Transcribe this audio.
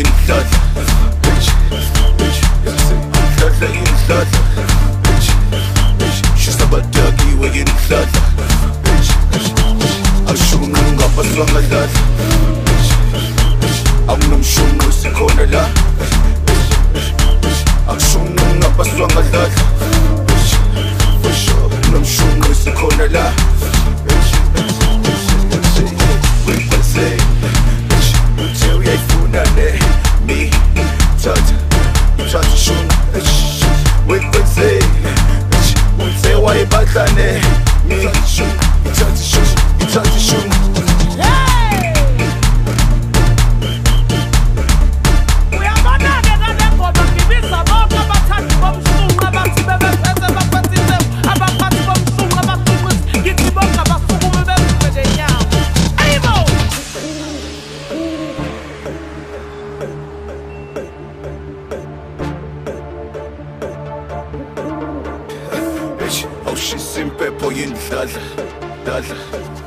insert, bitch, bitch, bitch, insert, insert. Shishimpe boyindladla, dadla.